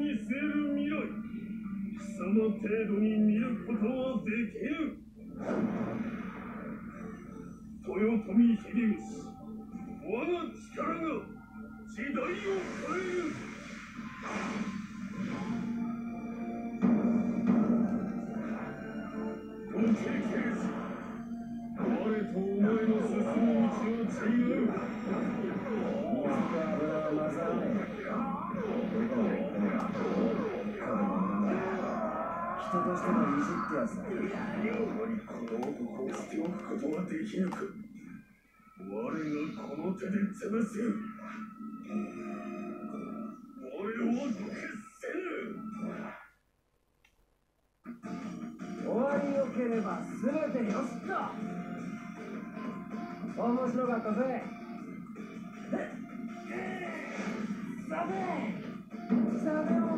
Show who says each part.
Speaker 1: 偽る未来。その程度に見ることはできる。豊臣秀吉我が力が時代を変える。ご経験我とお前の進む道は違う
Speaker 2: 人としての意地ってやつだ
Speaker 1: やはりこの男を捨ておくことができぬか我がこの手で潰す我を決せぬ
Speaker 2: 終わりよければ全てよしと面白かったぜ。さて。酒を